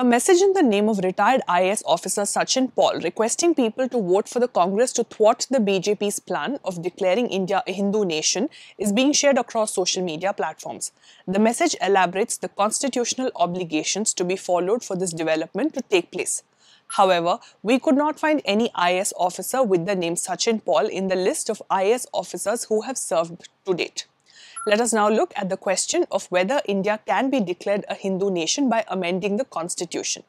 A message in the name of retired IAS officer Sachin Paul requesting people to vote for the Congress to thwart the BJP's plan of declaring India a Hindu nation is being shared across social media platforms. The message elaborates the constitutional obligations to be followed for this development to take place. However, we could not find any IAS officer with the name Sachin Paul in the list of IAS officers who have served to date. Let us now look at the question of whether India can be declared a Hindu nation by amending the constitution.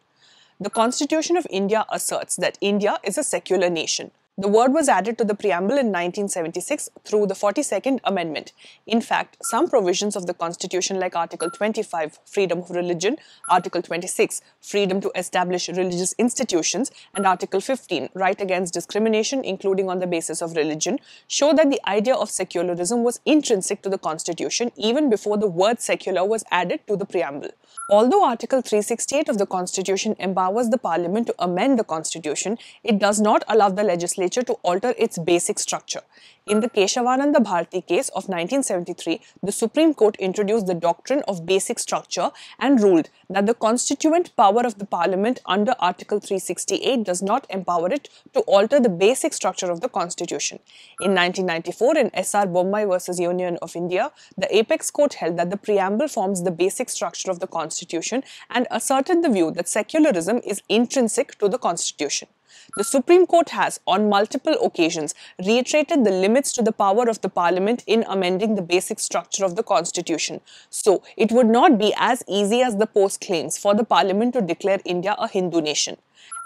The Constitution of India asserts that India is a secular nation. The word was added to the preamble in 1976 through the 42nd Amendment. In fact, some provisions of the Constitution like Article 25, freedom of religion, Article 26, freedom to establish religious institutions, and Article 15, right against discrimination including on the basis of religion, show that the idea of secularism was intrinsic to the Constitution even before the word secular was added to the preamble. Although Article 368 of the Constitution empowers the Parliament to amend the Constitution, it does not allow the legislature to alter its basic structure. In the Keshavananda Bharati case of 1973, the Supreme Court introduced the doctrine of basic structure and ruled that the constituent power of the Parliament under Article 368 does not empower it to alter the basic structure of the Constitution. In 1994, in S.R. Bommai versus Union of India, the Apex Court held that the preamble forms the basic structure of the Constitution and asserted the view that secularism is intrinsic to the Constitution. The Supreme Court has, on multiple occasions, reiterated the limits to the power of the Parliament in amending the basic structure of the Constitution. So, it would not be as easy as the post claims for the Parliament to declare India a Hindu nation.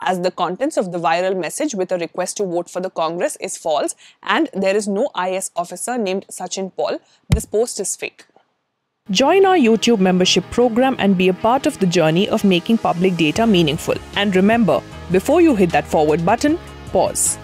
As the contents of the viral message with a request to vote for the Congress is false and there is no IAS officer named Sachin Paul, this post is fake. Join our YouTube membership program and be a part of the journey of making public data meaningful. And remember, before you hit that forward button, pause.